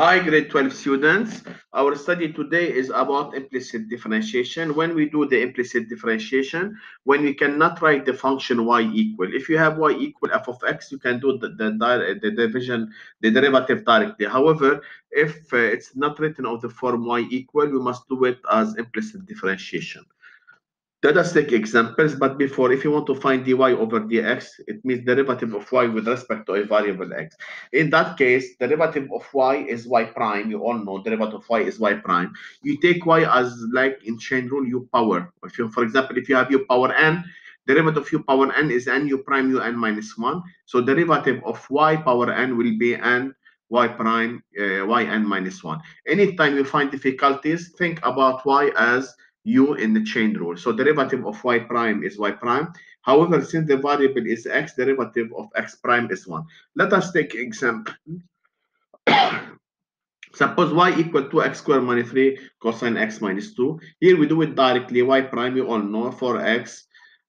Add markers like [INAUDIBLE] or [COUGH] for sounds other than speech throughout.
Hi, grade 12 students. Our study today is about implicit differentiation. When we do the implicit differentiation, when we cannot write the function y equal. If you have y equal f of x, you can do the, the, the division, the derivative directly. However, if uh, it's not written of the form y equal, we must do it as implicit differentiation. Let us take examples, but before, if you want to find dy over dx, it means derivative of y with respect to a variable x. In that case, derivative of y is y prime. You all know derivative of y is y prime. You take y as like in chain rule u power. If you, for example, if you have u power n, derivative of u power n is n u prime u n minus 1. So derivative of y power n will be n y prime uh, y n minus 1. Anytime you find difficulties, think about y as u in the chain rule. So derivative of y prime is y prime. However, since the variable is x, derivative of x prime is 1. Let us take example. [COUGHS] Suppose y equal to x squared minus 3 cosine x minus 2. Here we do it directly. y prime, you all know, for x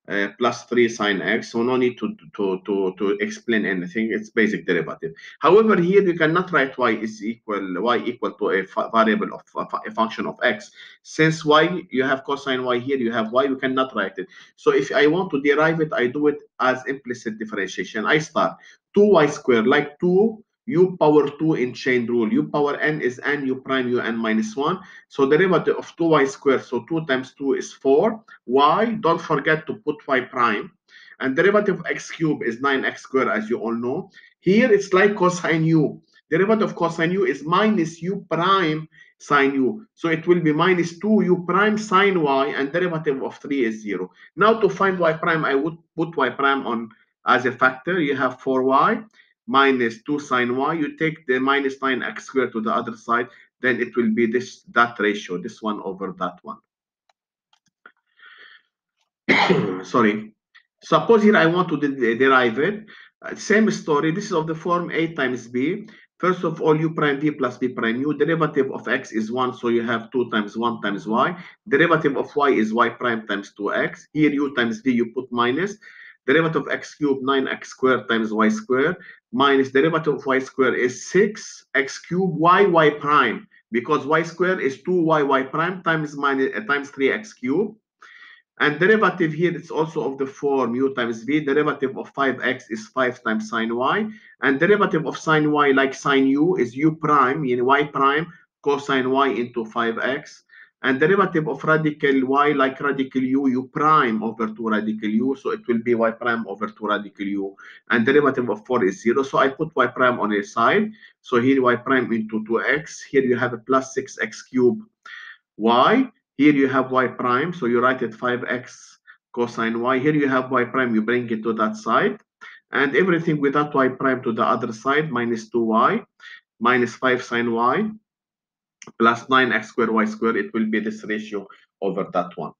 uh, plus 3 sine x. So no need to, to, to, to explain anything. It's basic derivative. However, here you cannot write y is equal y equal to a variable of a function of x. Since y, you have cosine y here, you have y, you cannot write it. So if I want to derive it, I do it as implicit differentiation. I start 2y squared, like 2 u power 2 in chain rule. u power n is n u prime u n minus 1. So derivative of 2y squared, so 2 times 2 is 4. y, don't forget to put y prime. And derivative of x cube is 9x squared, as you all know. Here it's like cosine u. Derivative of cosine u is minus u prime sine u. So it will be minus 2 u prime sine y, and derivative of 3 is 0. Now to find y prime, I would put y prime on as a factor. You have 4y minus 2 sine y, you take the minus 9x squared to the other side, then it will be this that ratio, this one over that one. [COUGHS] Sorry. Suppose here I want to de derive it. Uh, same story. This is of the form a times b. First of all, u prime v plus b prime u. Derivative of x is 1, so you have 2 times 1 times y. Derivative of y is y prime times 2x. Here u times v, you put minus derivative of x cubed 9x squared times y squared minus derivative of y squared is 6x cubed y y prime. Because y squared is 2y y prime times minus uh, times 3x cubed. And derivative here it's also of the form u times v. Derivative of 5x is 5 times sine y. And derivative of sine y like sine u is u prime in y prime cosine y into 5x and derivative of radical y like radical u, u prime over 2 radical u. So it will be y prime over 2 radical u. And derivative of 4 is 0. So I put y prime on a side. So here y prime into 2x. Here you have a plus 6x cube y. Here you have y prime. So you write it 5x cosine y. Here you have y prime. You bring it to that side. And everything without y prime to the other side minus 2y minus 5 sine y plus 9x squared y squared, it will be this ratio over that one.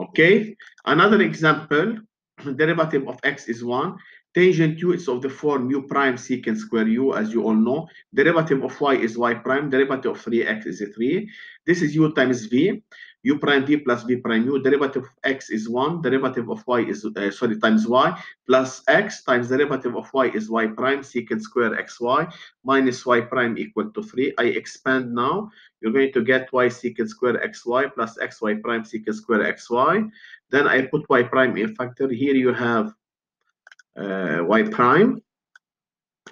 Okay, another example, [CLEARS THROAT] derivative of x is 1. Tangent u is of the form u prime secant square u, as you all know. Derivative of y is y prime. Derivative of 3x is a 3. This is u times v u prime v plus v prime u derivative of x is 1 derivative of y is uh, sorry times y plus x times derivative of y is y prime secant square xy minus y prime equal to 3 i expand now. You're going to get y secant square xy plus xy prime secant square xy then i put y prime in factor. Here you have uh, y prime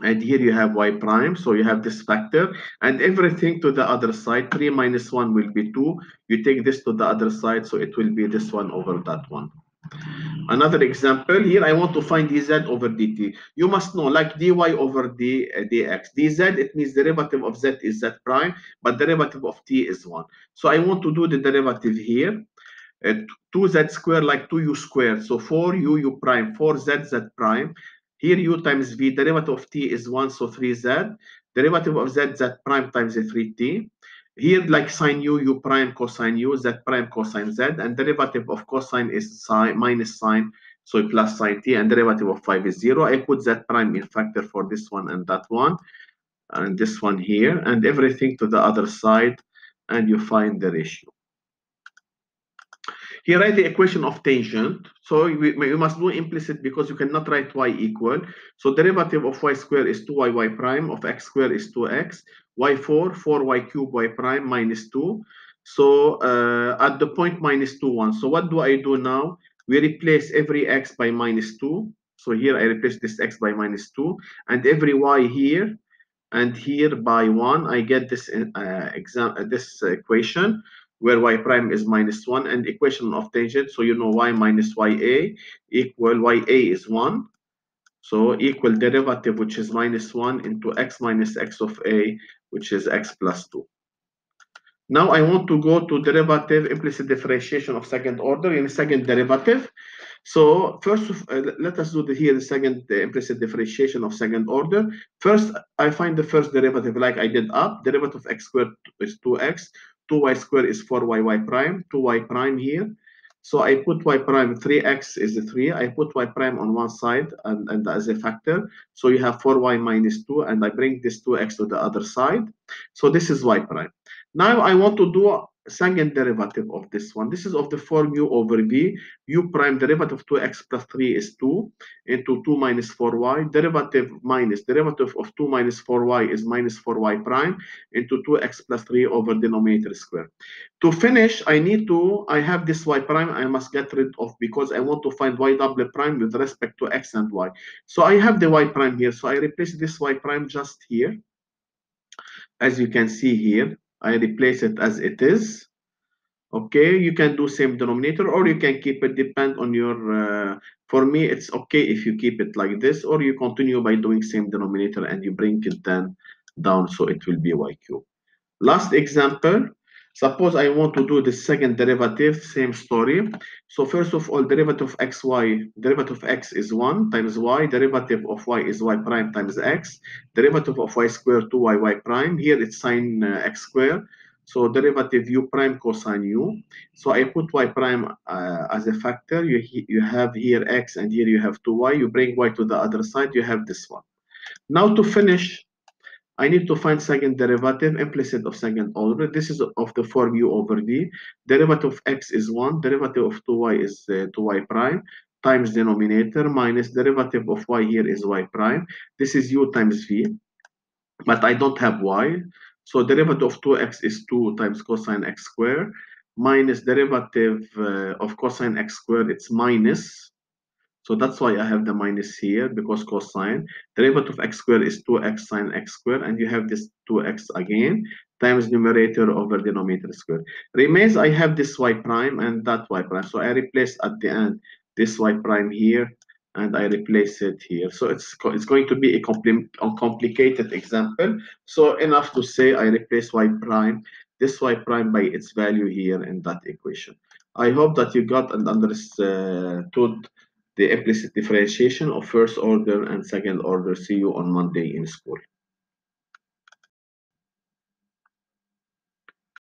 and here you have y prime so you have this factor and everything to the other side 3 minus 1 will be 2 you take this to the other side so it will be this one over that one. Another example here i want to find dz over dt. You must know like dy over d uh, dx. dz it means derivative of z is z prime but derivative of t is 1 so i want to do the derivative here. Uh, 2z squared like 2u squared. So 4u u prime 4z z prime here u times v, derivative of t is 1, so 3z. Derivative of z, z prime times 3t. Here, like sine u, u prime cosine u, z prime cosine z, and derivative of cosine is sine minus sine, so plus sine t, and derivative of 5 is 0. I put z prime in factor for this one and that one, and this one here, and everything to the other side, and you find the ratio. Here write the equation of tangent. So we, we must do implicit because you cannot write y equal. So derivative of y square is 2y prime of x square is 2x. y4, 4y cube y prime minus 2. So uh, at the point minus 2, 1. So what do I do now? We replace every x by minus 2. So here I replace this x by minus 2. And every y here and here by 1, I get this, uh, exam this equation where y prime is minus 1 and equation of tangent so you know y minus ya equal ya is 1 so equal derivative which is minus 1 into x minus x of a which is x plus 2 now I want to go to derivative implicit differentiation of second order in second derivative. So first, uh, let us do the, here the second implicit differentiation of second order. First, I find the first derivative like I did up. Derivative of x squared is 2x. 2y squared is 4y prime, 2y prime here. So I put y prime, 3x is 3. I put y prime on one side and, and as a factor. So you have 4y minus 2, and I bring this 2x to the other side. So this is y prime. Now I want to do second derivative of this one. This is of the form u over v. u prime derivative of 2x plus 3 is 2 into 2 minus 4y. Derivative minus derivative of 2 minus 4y is minus 4y prime into 2x plus 3 over denominator square. To finish, I need to, I have this y prime I must get rid of because I want to find y double prime with respect to x and y. So I have the y prime here. So I replace this y prime just here. As you can see here, I replace it as it is. Okay, you can do same denominator or you can keep it depend on your, uh, for me, it's okay if you keep it like this or you continue by doing same denominator and you bring it then down so it will be y cube. Last example, Suppose I want to do the second derivative, same story. So first of all, derivative of xy, derivative of x is 1 times y, derivative of y is y prime times x, derivative of y squared 2y y prime. Here it's sine uh, x squared. So derivative u prime cosine u. So I put y prime uh, as a factor. You, you have here x and here you have 2y. You bring y to the other side, you have this one. Now to finish, I need to find second derivative implicit of second order. This is of the form u over v. Derivative of x is 1. Derivative of 2y is uh, 2y prime times denominator minus derivative of y here is y prime. This is u times v. But I don't have y. So derivative of 2x is 2 times cosine x squared minus derivative uh, of cosine x squared, it's minus so that's why I have the minus here because cosine. Derivative of x squared is 2x sine x squared and you have this 2x again times numerator over denominator squared. Remains I have this y prime and that y prime. So I replace at the end this y prime here and I replace it here. So it's it's going to be a, a complicated example. So enough to say I replace y prime, this y prime by its value here in that equation. I hope that you got and understood uh, the implicit differentiation of first order and second order. See you on Monday in school.